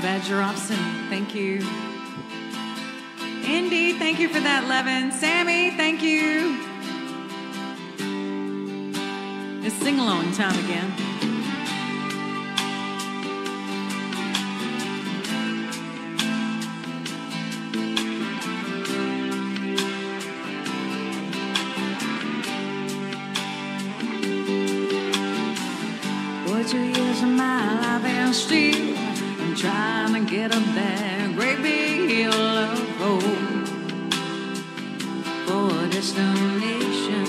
Badger Robson, thank you. Andy, thank you for that, Levin. Sammy, thank you. It's sing along time again. destination.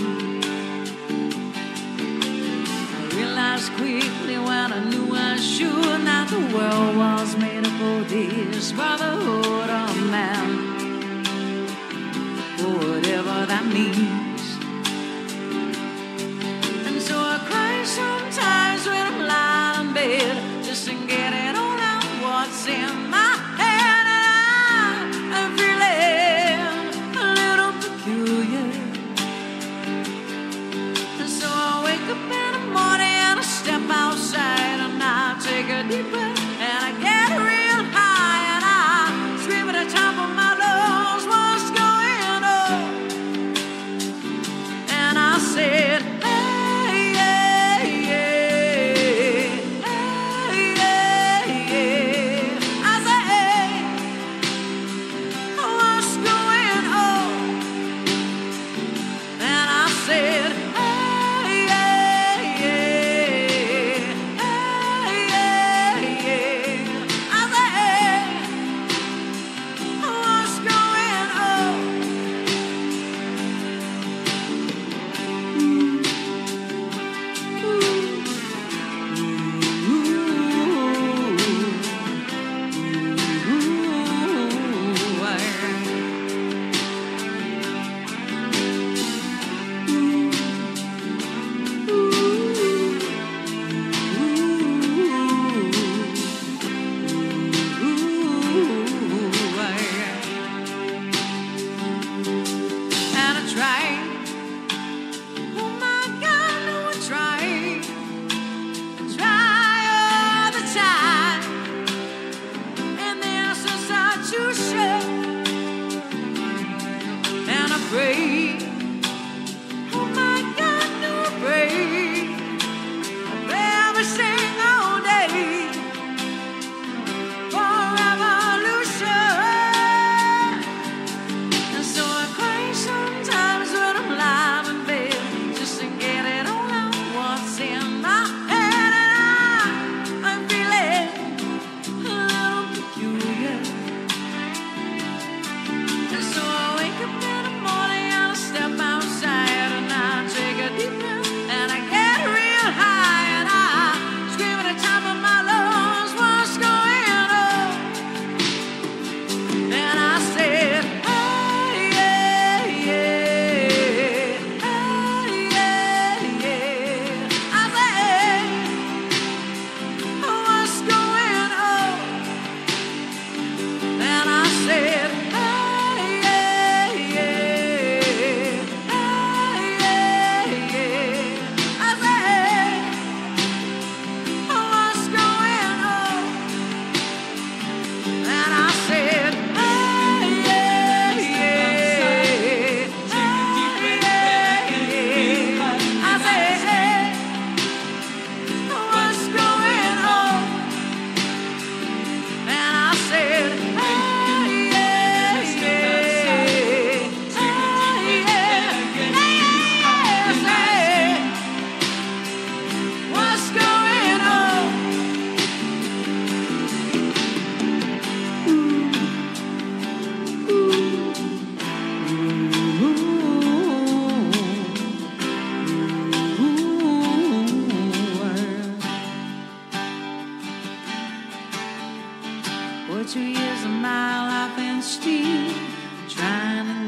I realized quickly what I knew I should. That the world was made up of this brotherhood of man, for whatever that means. And so I cry sometimes when I'm lying in bed, just to get it all out what's in. deeper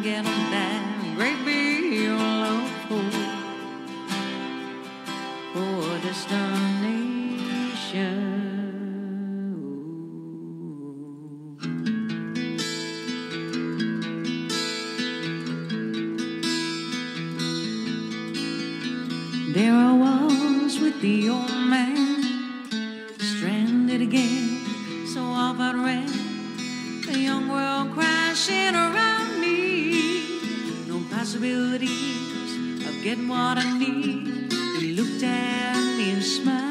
get a dime, great for destination. There I was with the old man, stranded again, so off I ran, the young world crashing around. get what I need. He looked at me and smiled.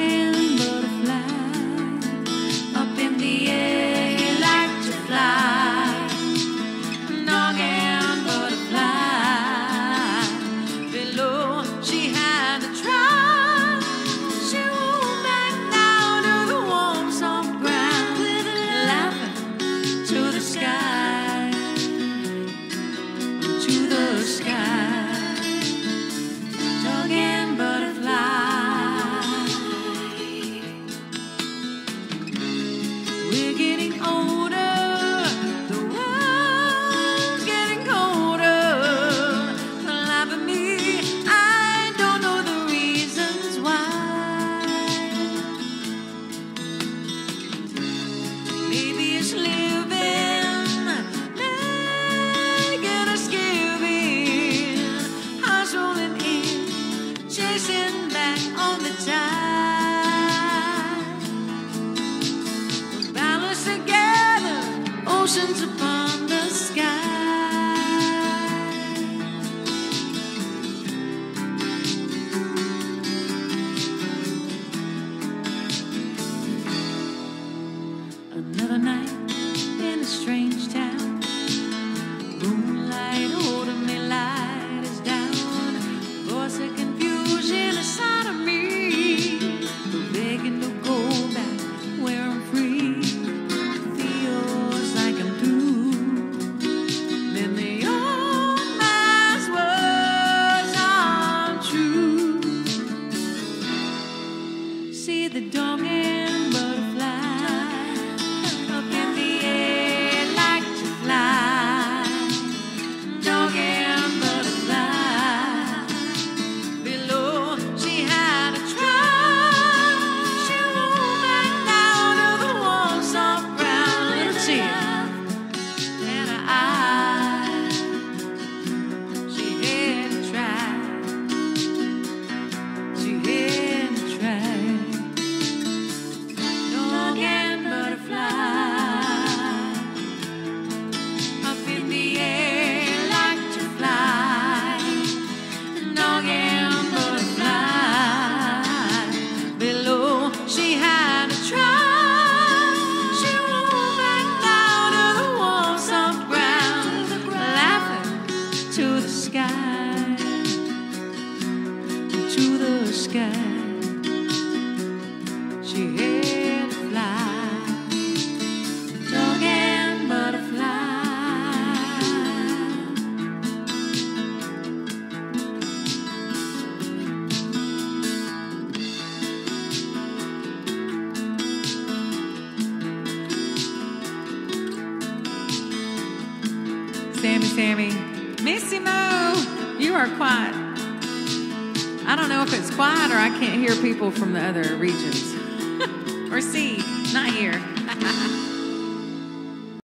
Sammy, Sammy. Missy Mo, oh, you are quiet. I don't know if it's quiet or I can't hear people from the other regions. or see, not here.